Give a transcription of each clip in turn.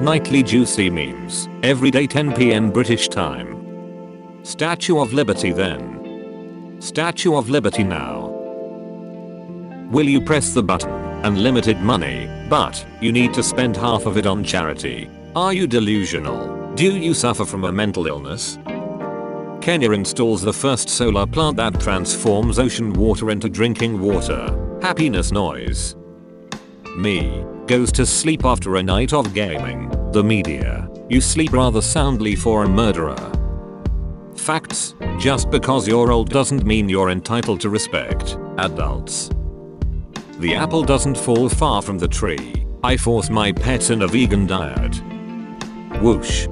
Nightly juicy memes. Everyday 10pm British time. Statue of Liberty then. Statue of Liberty now. Will you press the button? Unlimited money, but you need to spend half of it on charity. Are you delusional? Do you suffer from a mental illness? Kenya installs the first solar plant that transforms ocean water into drinking water. Happiness noise. Me. Goes to sleep after a night of gaming. The media. You sleep rather soundly for a murderer. Facts. Just because you're old doesn't mean you're entitled to respect. Adults. The apple doesn't fall far from the tree. I force my pets in a vegan diet. Whoosh.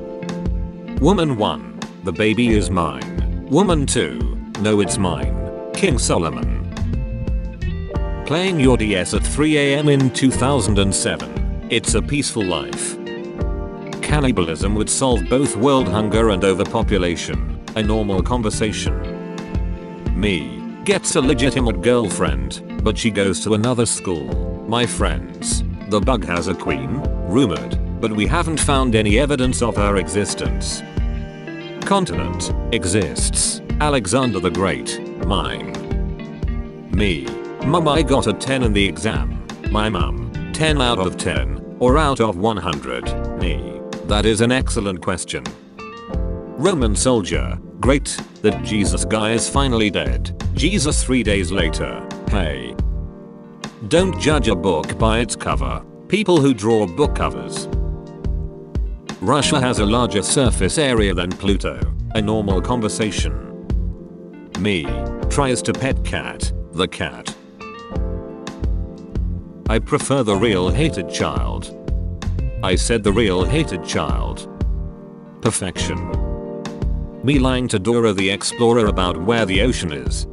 Woman 1. The baby is mine. Woman 2. No it's mine. King Solomon. Playing your DS at 3am in 2007. It's a peaceful life. Cannibalism would solve both world hunger and overpopulation. A normal conversation. Me. Gets a legitimate girlfriend, but she goes to another school. My friends. The bug has a queen, rumored, but we haven't found any evidence of her existence continent exists. Alexander the Great. Mine. Me. Mum I got a 10 in the exam. My mum. 10 out of 10. Or out of 100. Me. That is an excellent question. Roman soldier. Great. That Jesus guy is finally dead. Jesus 3 days later. Hey. Don't judge a book by its cover. People who draw book covers Russia has a larger surface area than Pluto. A normal conversation. Me. Tries to pet cat. The cat. I prefer the real hated child. I said the real hated child. Perfection. Me lying to Dora the Explorer about where the ocean is.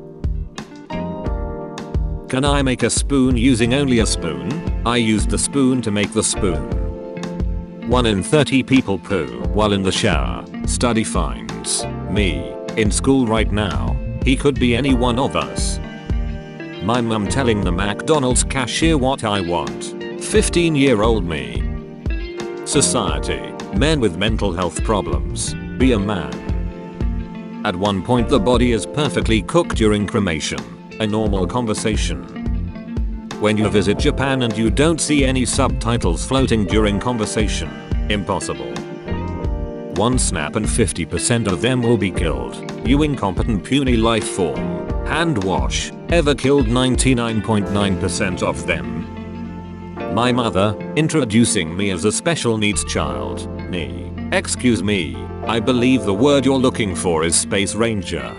Can I make a spoon using only a spoon? I used the spoon to make the spoon. 1 in 30 people poo while in the shower. Study finds me in school right now. He could be any one of us. My mum telling the McDonald's cashier what I want. 15 year old me. Society. Men with mental health problems. Be a man. At one point the body is perfectly cooked during cremation. A normal conversation. When you visit Japan and you don't see any subtitles floating during conversation. Impossible. One snap and 50% of them will be killed. You incompetent puny life form. Hand wash. Ever killed 99.9% of them. My mother, introducing me as a special needs child. Me. Excuse me, I believe the word you're looking for is Space Ranger.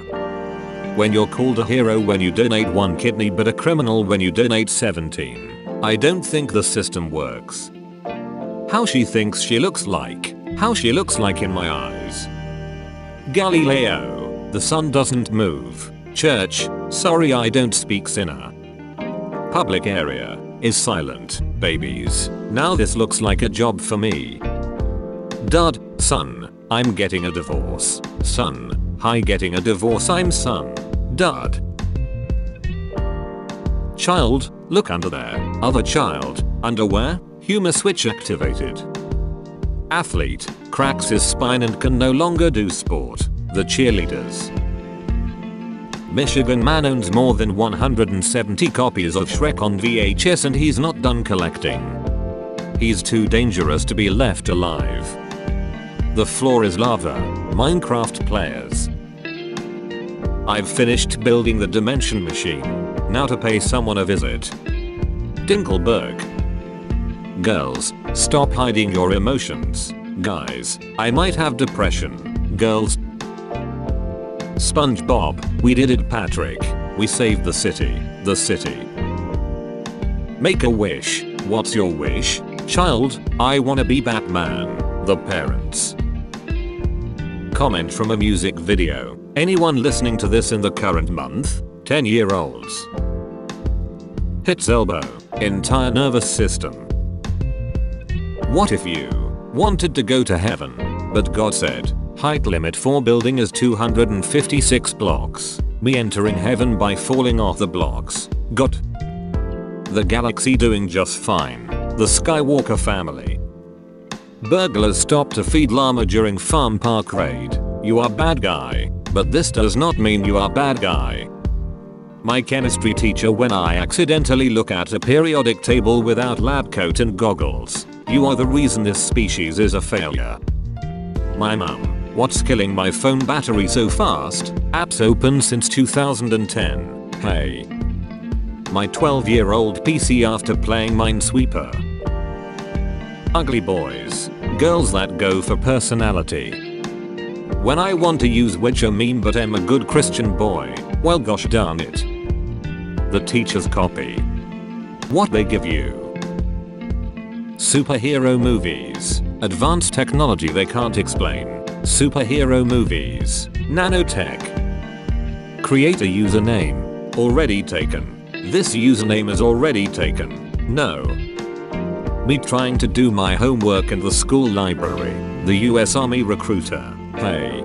When you're called a hero when you donate one kidney but a criminal when you donate 17. I don't think the system works. How she thinks she looks like. How she looks like in my eyes. Galileo. The sun doesn't move. Church. Sorry I don't speak sinner. Public area. Is silent. Babies. Now this looks like a job for me. Dud. Son. I'm getting a divorce. Son. Hi getting a divorce I'm son. Dud. Child, look under there. Other child, underwear, humor switch activated. Athlete, cracks his spine and can no longer do sport. The cheerleaders. Michigan man owns more than 170 copies of Shrek on VHS and he's not done collecting. He's too dangerous to be left alive. The floor is lava. Minecraft players. I've finished building the dimension machine. Now to pay someone a visit. Dinkleberg. Girls, stop hiding your emotions. Guys, I might have depression. Girls. SpongeBob, we did it Patrick. We saved the city. The city. Make a wish. What's your wish? Child, I wanna be Batman. The parents. Comment from a music video. Anyone listening to this in the current month? 10 year olds. Hits elbow. Entire nervous system. What if you wanted to go to heaven, but God said, height limit for building is 256 blocks. Me entering heaven by falling off the blocks. Got the galaxy doing just fine. The Skywalker family. Burglars stop to feed llama during farm park raid. You are bad guy. But this does not mean you are bad guy. My chemistry teacher when I accidentally look at a periodic table without lab coat and goggles. You are the reason this species is a failure. My mum, what's killing my phone battery so fast? Apps open since 2010. Hey. My 12 year old PC after playing Minesweeper. Ugly boys. Girls that go for personality. When I want to use Witcher meme but am a good Christian boy, well gosh darn it. The teacher's copy. What they give you. Superhero movies. Advanced technology they can't explain. Superhero movies. Nanotech. Create a username. Already taken. This username is already taken. No. Me trying to do my homework in the school library. The US Army recruiter. Hey.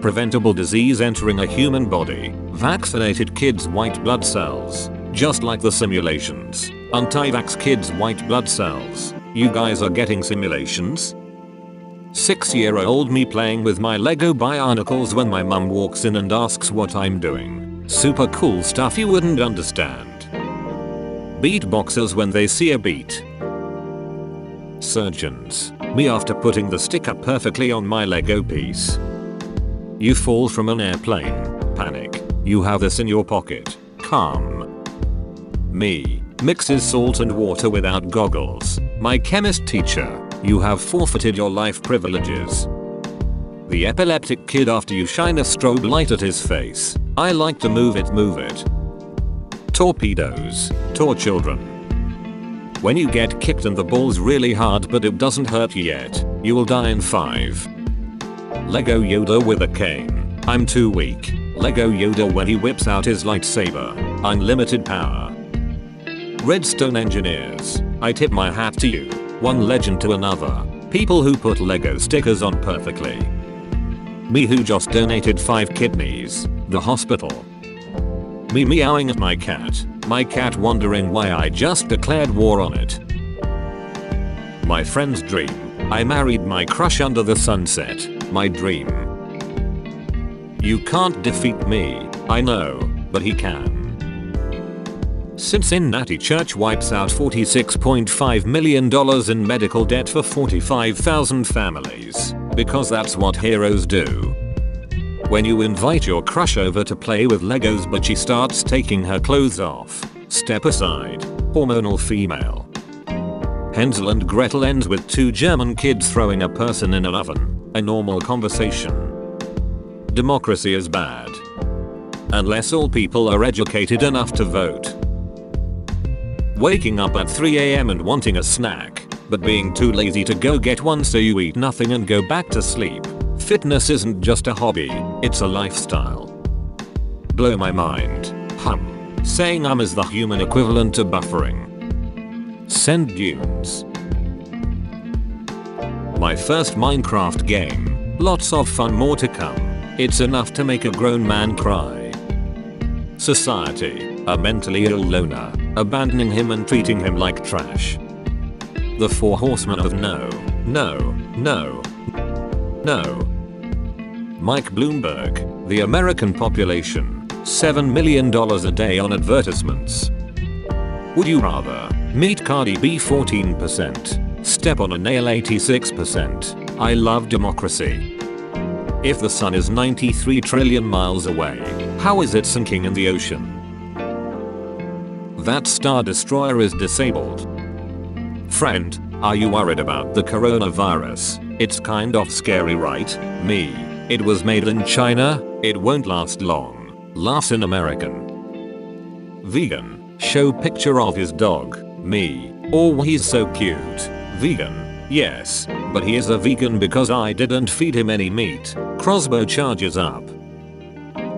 Preventable disease entering a human body. Vaccinated kids white blood cells. Just like the simulations. Anti-vax kids white blood cells. You guys are getting simulations? 6 year old me playing with my Lego Bionicles when my mum walks in and asks what I'm doing. Super cool stuff you wouldn't understand. Beatboxers when they see a beat. Surgeons. Me after putting the sticker perfectly on my Lego piece. You fall from an airplane. Panic. You have this in your pocket. Calm. Me. Mixes salt and water without goggles. My chemist teacher. You have forfeited your life privileges. The epileptic kid after you shine a strobe light at his face. I like to move it move it. Torpedoes. Tor children. When you get kicked in the balls really hard but it doesn't hurt yet, you will die in 5. Lego Yoda with a cane. I'm too weak. Lego Yoda when he whips out his lightsaber. Unlimited power. Redstone engineers. I tip my hat to you. One legend to another. People who put Lego stickers on perfectly. Me who just donated 5 kidneys. The hospital. Me meowing at my cat. My cat wondering why I just declared war on it. My friend's dream. I married my crush under the sunset. My dream. You can't defeat me. I know, but he can. Cincinnati Church wipes out $46.5 million in medical debt for 45,000 families. Because that's what heroes do. When you invite your crush over to play with Legos but she starts taking her clothes off. Step aside. Hormonal female. Hansel and Gretel ends with two German kids throwing a person in an oven. A normal conversation. Democracy is bad. Unless all people are educated enough to vote. Waking up at 3am and wanting a snack, but being too lazy to go get one so you eat nothing and go back to sleep. Fitness isn't just a hobby, it's a lifestyle. Blow my mind. Hum. Saying um is the human equivalent to buffering. Send dunes. My first Minecraft game. Lots of fun more to come. It's enough to make a grown man cry. Society. A mentally ill loner. Abandoning him and treating him like trash. The four horsemen of no, no, no, no. Mike Bloomberg, the American population, $7 million a day on advertisements. Would you rather meet Cardi B 14%, step on a nail 86%? I love democracy. If the sun is 93 trillion miles away, how is it sinking in the ocean? That star destroyer is disabled. Friend, are you worried about the coronavirus? It's kind of scary right? Me. It was made in China, it won't last long. Laughs in American. Vegan. Show picture of his dog. Me. Oh he's so cute. Vegan. Yes, but he is a vegan because I didn't feed him any meat. Crossbow charges up.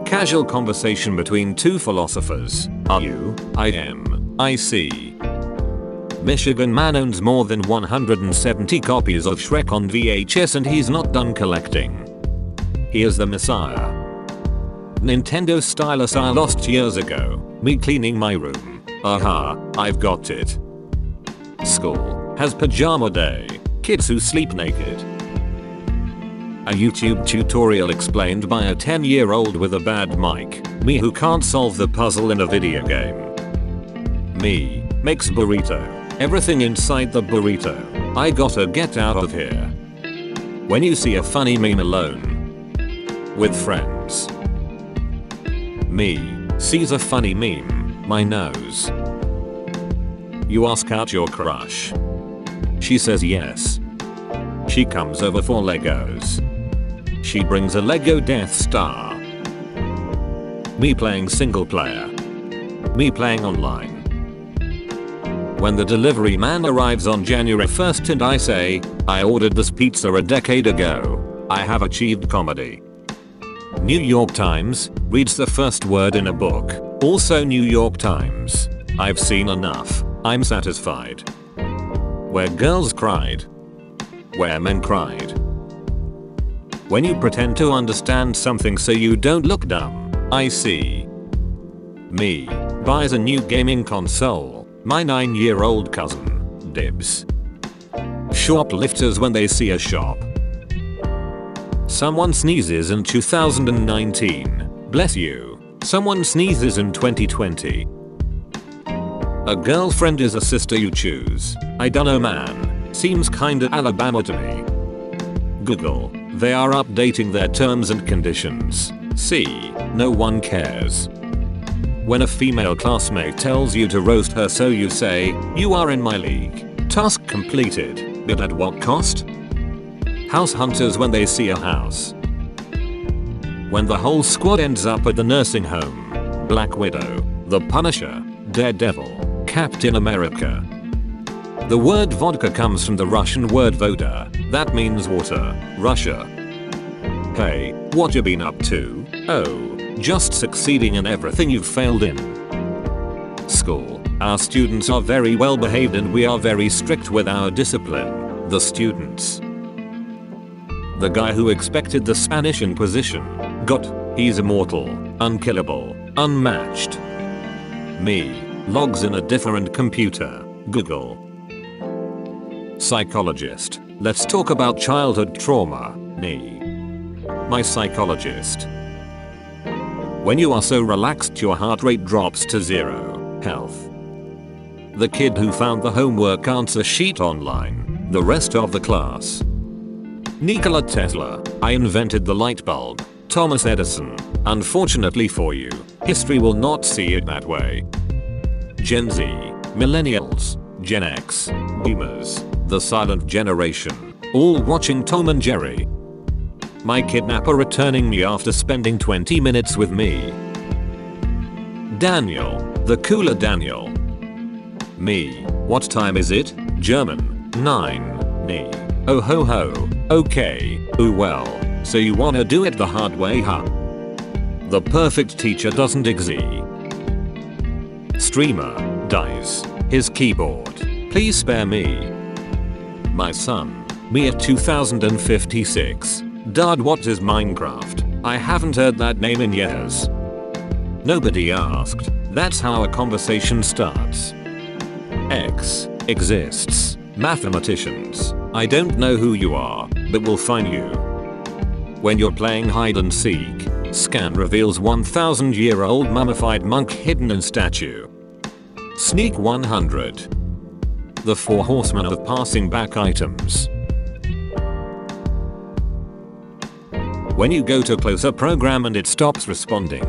Casual conversation between two philosophers. Are you? I am. I see. Michigan man owns more than 170 copies of Shrek on VHS and he's not done collecting. He is the messiah. Nintendo stylus I lost years ago. Me cleaning my room. Aha, I've got it. School has pajama day. Kids who sleep naked. A YouTube tutorial explained by a 10 year old with a bad mic. Me who can't solve the puzzle in a video game. Me makes burrito. Everything inside the burrito. I gotta get out of here. When you see a funny meme alone. With friends. Me sees a funny meme. My nose. You ask out your crush. She says yes. She comes over for Legos. She brings a Lego Death Star. Me playing single player. Me playing online. When the delivery man arrives on January 1st and I say, I ordered this pizza a decade ago. I have achieved comedy. New York Times reads the first word in a book. Also New York Times. I've seen enough. I'm satisfied. Where girls cried. Where men cried. When you pretend to understand something so you don't look dumb. I see. Me. Buys a new gaming console. My 9 year old cousin. Dibs. Shoplifters when they see a shop. Someone sneezes in 2019. Bless you. Someone sneezes in 2020. A girlfriend is a sister you choose. I dunno man. Seems kinda Alabama to me. Google. They are updating their terms and conditions. See. No one cares. When a female classmate tells you to roast her so you say, you are in my league. Task completed. But at what cost? House hunters when they see a house. When the whole squad ends up at the nursing home. Black Widow. The Punisher. Daredevil. Captain America. The word vodka comes from the Russian word voda, that means water, Russia. Hey, what you been up to? Oh, just succeeding in everything you've failed in. School. Our students are very well behaved and we are very strict with our discipline. The students. The guy who expected the Spanish Inquisition. Got, he's immortal, unkillable, unmatched. Me. Logs in a different computer. Google. Psychologist. Let's talk about childhood trauma. Me. My psychologist. When you are so relaxed your heart rate drops to zero. Health. The kid who found the homework answer sheet online. The rest of the class. Nikola Tesla. I invented the light bulb. Thomas Edison. Unfortunately for you, history will not see it that way. Gen Z. Millennials. Gen X. Boomers the silent generation, all watching Tom and Jerry. My kidnapper returning me after spending 20 minutes with me. Daniel, the cooler Daniel. Me, what time is it? German, 9, me. Oh ho ho, okay, ooh well, so you wanna do it the hard way huh? The perfect teacher doesn't exist. Streamer, dies, his keyboard, please spare me my son. Me at 2056. Dad what is Minecraft? I haven't heard that name in years. Nobody asked. That's how a conversation starts. X exists. Mathematicians. I don't know who you are, but we'll find you. When you're playing hide and seek, scan reveals 1000 year old mummified monk hidden in statue. Sneak 100 the four horsemen of passing back items. When you go to close a program and it stops responding.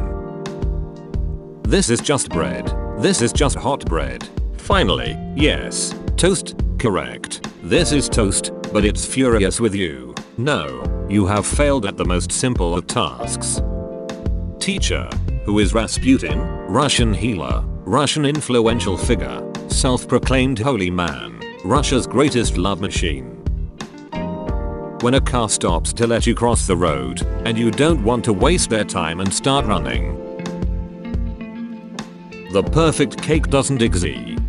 This is just bread. This is just hot bread. Finally, yes. Toast, correct. This is toast, but it's furious with you. No, you have failed at the most simple of tasks. Teacher, who is Rasputin, Russian healer, Russian influential figure, self-proclaimed holy man, Russia's greatest love machine. When a car stops to let you cross the road, and you don't want to waste their time and start running. The perfect cake doesn't exist.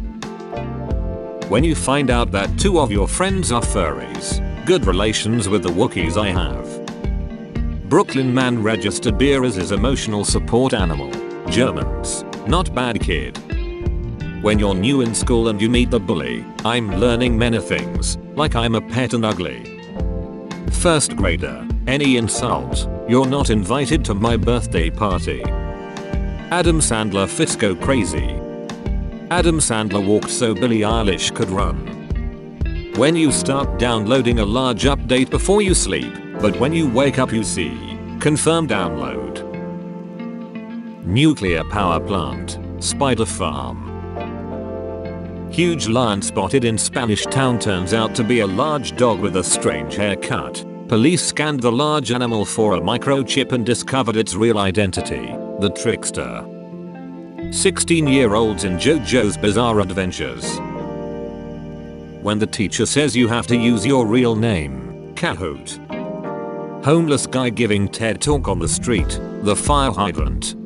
When you find out that two of your friends are furries, good relations with the Wookiees I have. Brooklyn man registered beer as his emotional support animal. Germans, not bad kid. When you're new in school and you meet the bully, I'm learning many things, like I'm a pet and ugly. First grader, any insult, you're not invited to my birthday party. Adam Sandler fits go crazy. Adam Sandler walked so Billie Eilish could run. When you start downloading a large update before you sleep, but when you wake up you see, confirm download. Nuclear power plant, spider farm. Huge lion spotted in Spanish town turns out to be a large dog with a strange haircut. Police scanned the large animal for a microchip and discovered its real identity, the trickster. 16 year olds in JoJo's Bizarre Adventures. When the teacher says you have to use your real name, Kahoot. Homeless guy giving TED talk on the street, the fire hydrant.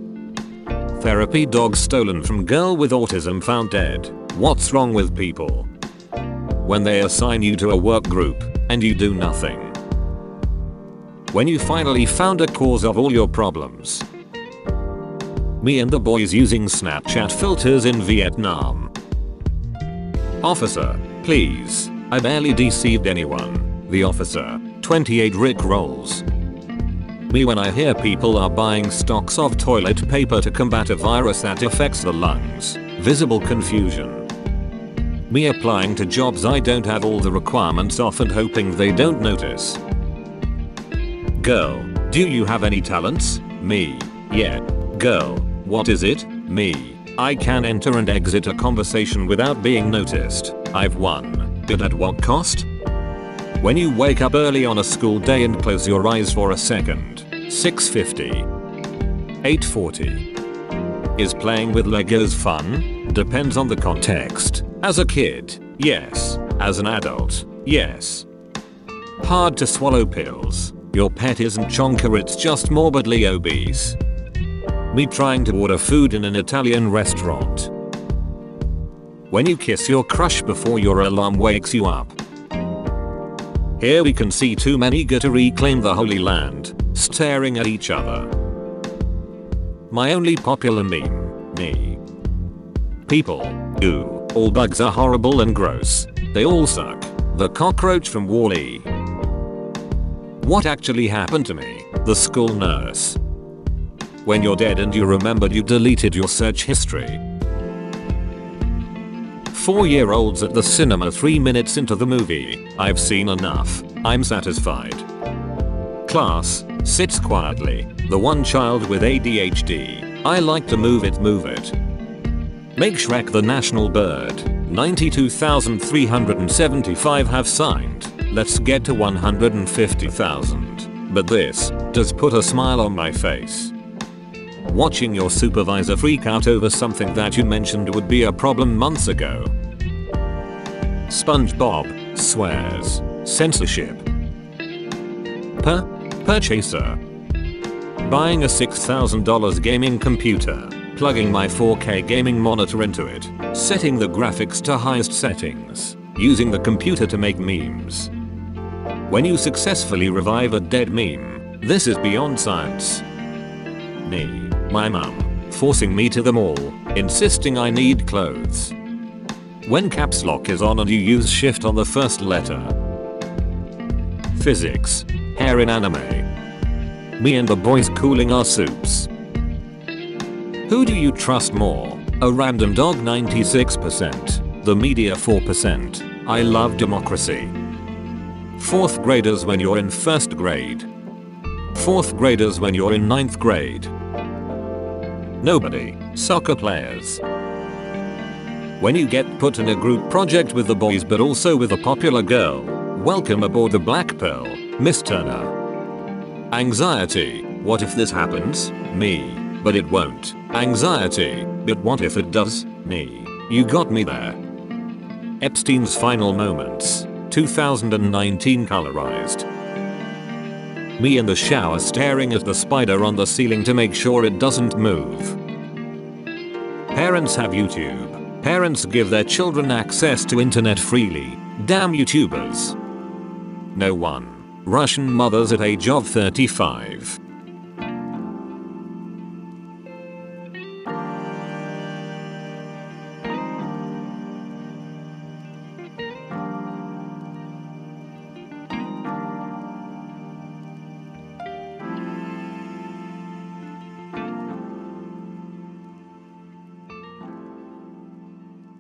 Therapy dog stolen from girl with autism found dead. What's wrong with people? When they assign you to a work group, and you do nothing. When you finally found a cause of all your problems. Me and the boys using Snapchat filters in Vietnam. Officer, please, I barely deceived anyone. The officer, 28 Rick rolls. Me when I hear people are buying stocks of toilet paper to combat a virus that affects the lungs. Visible confusion. Me applying to jobs I don't have all the requirements of and hoping they don't notice. Girl, do you have any talents? Me. Yeah. Girl, what is it? Me. I can enter and exit a conversation without being noticed. I've won. But at what cost? When you wake up early on a school day and close your eyes for a second. 650. 840. Is playing with Legos fun? Depends on the context. As a kid, yes. As an adult, yes. Hard to swallow pills. Your pet isn't chonker it's just morbidly obese. Me trying to order food in an Italian restaurant. When you kiss your crush before your alarm wakes you up. Here we can see too many eager to reclaim the Holy Land, staring at each other. My only popular meme, me. People, ooh, all bugs are horrible and gross. They all suck. The cockroach from Wall-E. What actually happened to me? The school nurse. When you're dead and you remembered you deleted your search history. 4 year olds at the cinema 3 minutes into the movie. I've seen enough. I'm satisfied. Class, sits quietly. The one child with ADHD. I like to move it move it. Make Shrek the national bird. 92,375 have signed. Let's get to 150,000. But this does put a smile on my face. Watching your supervisor freak out over something that you mentioned would be a problem months ago. SpongeBob swears. Censorship. Per purchaser. Buying a $6,000 gaming computer, plugging my 4K gaming monitor into it, setting the graphics to highest settings, using the computer to make memes. When you successfully revive a dead meme, this is beyond science. Me my mum, forcing me to the mall, insisting I need clothes. When caps lock is on and you use shift on the first letter. Physics. Hair in anime. Me and the boys cooling our soups. Who do you trust more? A random dog 96%. The media 4%. I love democracy. 4th graders when you're in 1st grade. 4th graders when you're in 9th grade. Nobody. Soccer players. When you get put in a group project with the boys but also with a popular girl. Welcome aboard the Black Pearl, Miss Turner. Anxiety. What if this happens? Me. But it won't. Anxiety. But what if it does? Me. You got me there. Epstein's Final Moments. 2019 colorized. Me in the shower staring at the spider on the ceiling to make sure it doesn't move. Parents have YouTube. Parents give their children access to internet freely. Damn YouTubers. No one. Russian mothers at age of 35.